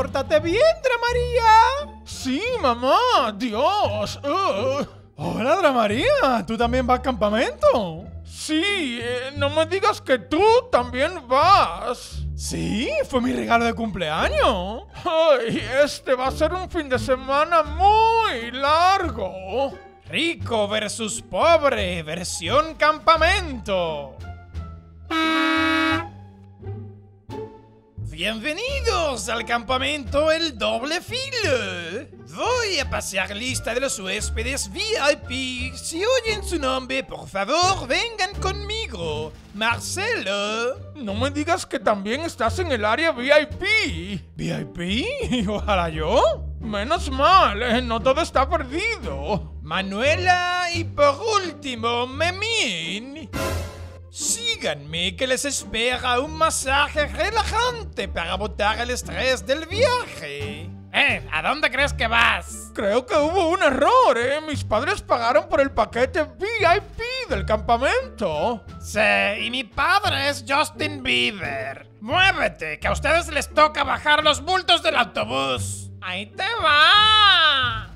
pórtate bien, Dramaría. Sí, mamá, Dios. Uh. Hola, Dramaría, ¿tú también vas al campamento? Sí, eh, no me digas que tú también vas. Sí, fue mi regalo de cumpleaños. Ay, este va a ser un fin de semana muy largo. Rico versus pobre, versión campamento. Bienvenidos al campamento El Doble Filo. Voy a pasear lista de los huéspedes VIP. Si oyen su nombre, por favor, vengan conmigo. Marcelo. No me digas que también estás en el área VIP. ¿VIP? Ojalá yo. Menos mal, eh, no todo está perdido. Manuela y por último, Memín. Síganme que les espera un masaje relajante para botar el estrés del viaje. Eh, ¿a dónde crees que vas? Creo que hubo un error, ¿eh? Mis padres pagaron por el paquete VIP del campamento. Sí, y mi padre es Justin Bieber. Muévete, que a ustedes les toca bajar los bultos del autobús. Ahí te va.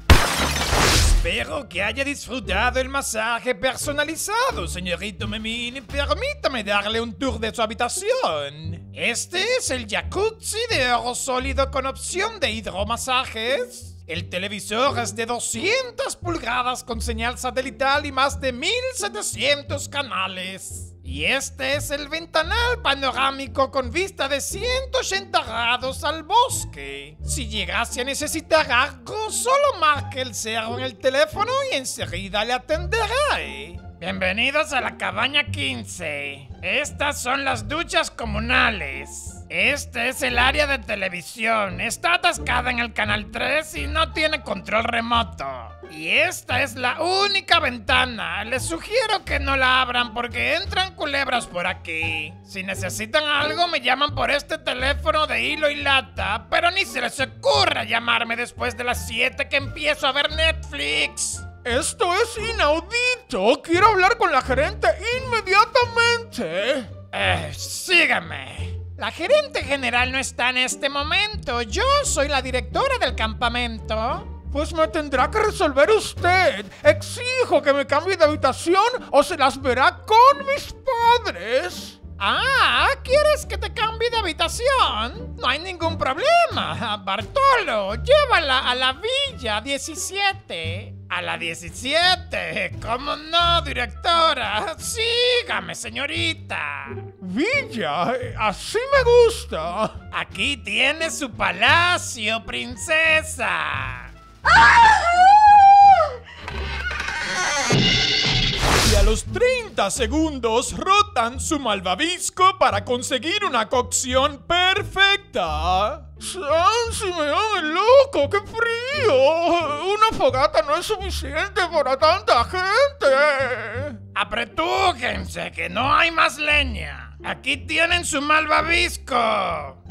Espero que haya disfrutado el masaje personalizado, señorito Memín. Permítame darle un tour de su habitación. Este es el jacuzzi de oro sólido con opción de hidromasajes. El televisor es de 200 pulgadas con señal satelital y más de 1700 canales. Y este es el ventanal panorámico con vista de 180 grados al bosque. Si llegase a necesitar algo, solo marque el cero en el teléfono y enseguida le atenderé. Bienvenidos a la cabaña 15. Estas son las duchas comunales. Este es el área de televisión. Está atascada en el canal 3 y no tiene control remoto. Y esta es la única ventana. Les sugiero que no la abran porque entran culebras por aquí. Si necesitan algo me llaman por este teléfono de hilo y lata, pero ni se les ocurra llamarme después de las 7 que empiezo a ver Netflix. Esto es inaudito. Quiero hablar con la gerente inmediatamente. Eh, sígame. La gerente general no está en este momento. Yo soy la directora del campamento. Pues me tendrá que resolver usted. Exijo que me cambie de habitación o se las verá con mis padres. Ah, ¿quieres que te cambie de habitación? No hay ningún problema. Bartolo, llévala a la villa 17. A la 17. ¿Cómo no, directora? Sígame, señorita. Villa, así me gusta. Aquí tiene su palacio, princesa. Y a los 30 segundos rotan su malvavisco para conseguir una cocción perfecta. ¡San Simeón el loco! ¡Qué frío! Una fogata no es suficiente para tanta gente. Apretújense, que no hay más leña. Aquí tienen su malvavisco.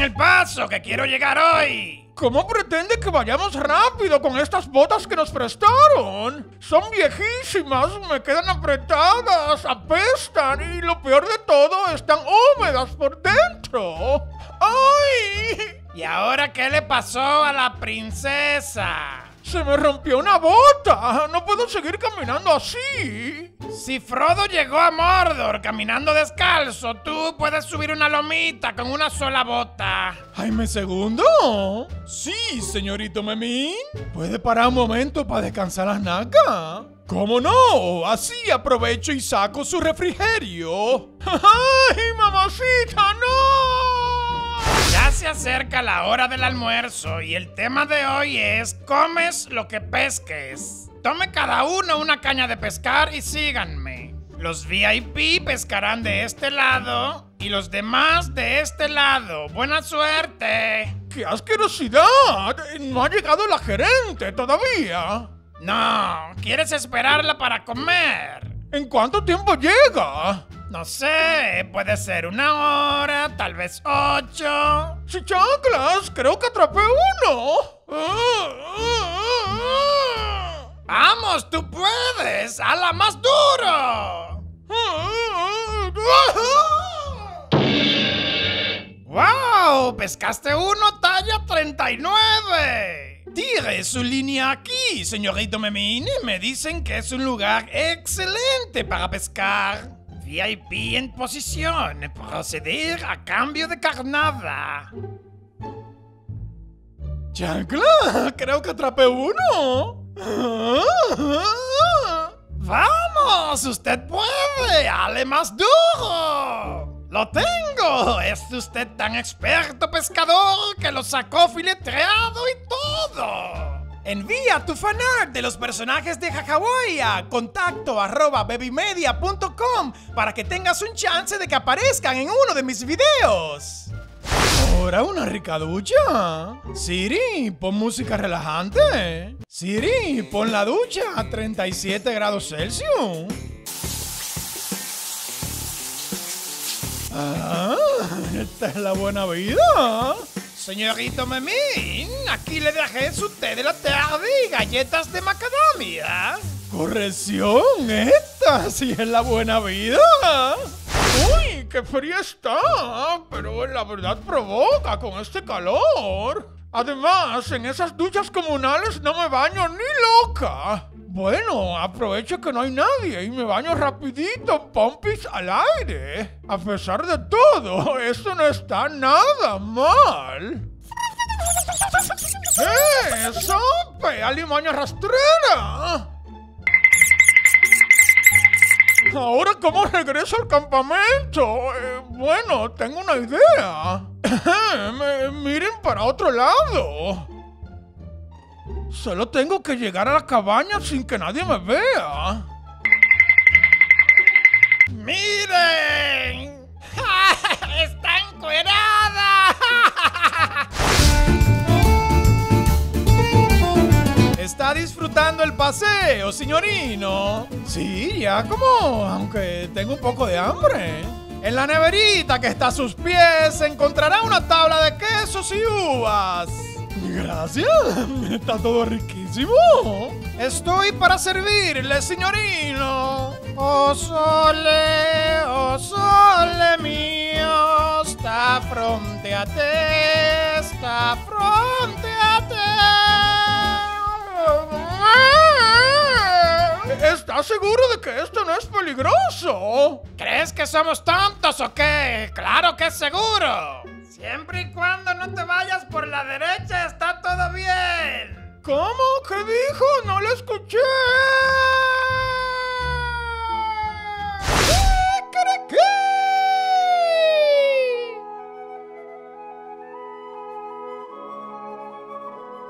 ¡Apuren el paso, que quiero llegar hoy! ¿Cómo pretende que vayamos rápido con estas botas que nos prestaron? Son viejísimas, me quedan apretadas, apestan y lo peor de todo, están húmedas por dentro. ¡Ay! ¿Y ahora qué le pasó a la princesa? Se me rompió una bota. No puedo seguir caminando así. Si Frodo llegó a Mordor caminando descalzo, tú puedes subir una lomita con una sola bota. Jaime segundo. Sí, señorito Memín. ¿Puede parar un momento para descansar las nacas? ¿Cómo no? Así aprovecho y saco su refrigerio. ¡Ay, mamacita, no! Ya se acerca la hora del almuerzo y el tema de hoy es comes lo que pesques. Tome cada uno una caña de pescar y síganme. Los VIP pescarán de este lado y los demás de este lado. ¡Buena suerte! ¡Qué asquerosidad! No ha llegado la gerente todavía. No, ¿quieres esperarla para comer? ¿En cuánto tiempo llega? No sé, puede ser una hora, tal vez ocho. ¡Si chanclas! Creo que atrapé uno. ¡Vamos, tú puedes! ¡Hala más duro! pescaste uno talla 39. Tire su línea aquí, señorito Memín. Me dicen que es un lugar excelente para pescar. VIP en posición. Proceder a cambio de carnada. ¡Chancla! Creo que atrapé uno. ¡Vamos! ¡Usted puede! ¡Ale más duro! ¡Lo tengo! Es usted tan experto pescador que lo sacó filetreado y todo. Envía tu fanart de los personajes de Hawaii a contacto arroba babymedia.com para que tengas un chance de que aparezcan en uno de mis videos. Ahora una rica ducha. Siri, pon música relajante. Siri, pon la ducha a 37 grados Celsius. Ah, esta es la buena vida. Señorito Memín, aquí le dejé su té de la tarde y galletas de macadamia. Corrección, esta sí es la buena vida. ¡Uy, qué fría está! Pero la verdad provoca con este calor. Además, en esas duchas comunales no me baño ni loca. Bueno, aprovecho que no hay nadie y me baño rapidito, pompis al aire. A pesar de todo, esto no está nada mal. ¡Eh! ¡Sope! ¡Alimaña rastrera! Ahora, ¿cómo regreso al campamento? Eh, bueno, tengo una idea. miren para otro lado. Solo tengo que llegar a la cabaña sin que nadie me vea. ¡Miren! ¡Está encuerada! ¿Está disfrutando el paseo, signorino? Sí, ya como, aunque tengo un poco de hambre. En la neverita que está a sus pies encontrará una tabla de quesos y uvas. Gracias, está todo riquísimo. Estoy para servirle, signorino. Oh sole, oh sole mío, sta fronte a te, sta fronte a te. ¿Estás seguro de que esto no es peligroso? ¿Crees que somos tontos o qué? ¡Claro que es seguro! Siempre y cuando no te vayas por la derecha. ¿Cómo? ¿Qué dijo? No lo escuché.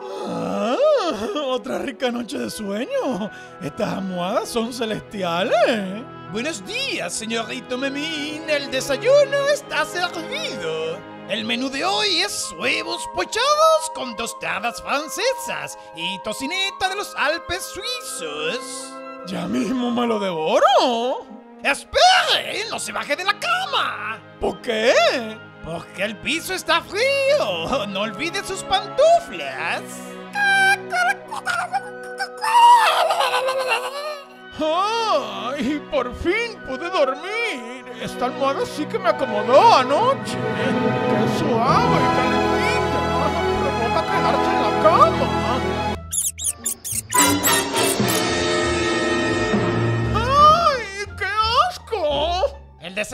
Ah, otra rica noche de sueño. Estas almohadas son celestiales. Buenos días, señorito Memín. El desayuno está servido. El menú de hoy es huevos pochados con tostadas francesas y tocineta de los Alpes suizos. Ya mismo me lo devoro. ¡Espere! ¡No se baje de la cama! ¿Por qué? Porque el piso está frío. No olvide sus pantuflas. ¡Ay! Por fin pude dormir. Esta almohada sí que me acomodó anoche.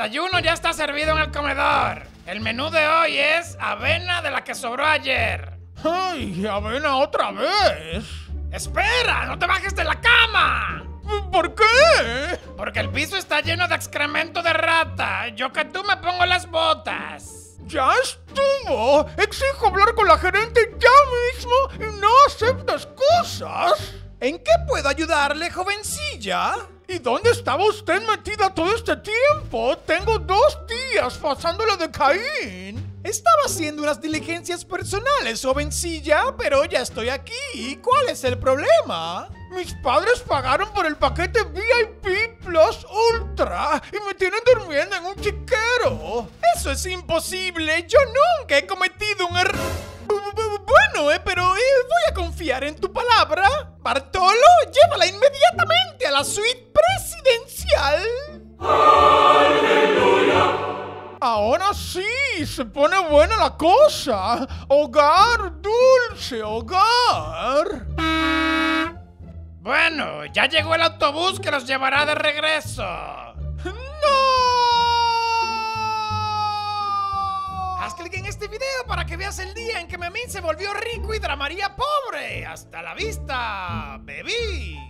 Desayuno ya está servido en el comedor. El menú de hoy es avena de la que sobró ayer. ¡Ay! ¡Avena otra vez! ¡Espera! ¡No te bajes de la cama! ¿Por qué? Porque el piso está lleno de excremento de rata. Yo que tú me pongo las botas. ¡Ya estuvo! Exijo hablar con la gerente ya mismo y no acepto excusas. ¿En qué puedo ayudarle, jovencilla? ¿Y dónde estaba usted metida todo este tiempo? Tengo dos días pasándole de Caín. Estaba haciendo unas diligencias personales, jovencilla, pero ya estoy aquí. ¿Cuál es el problema? Mis padres pagaron por el paquete VIP Plus Ultra y me tienen durmiendo en un chiquero. Eso es imposible. Yo nunca he cometido un error. Bueno, eh, pero eh, voy a confiar en tu palabra. Bartolo, llévala inmediatamente a la suite presidencial. Ahora sí, se pone buena la cosa. Hogar, dulce hogar. Bueno, ya llegó el autobús que los llevará de regreso. Haz clic en este video para que veas el día en que Memín se volvió rico y Dramaría pobre. ¡Hasta la vista, bebí!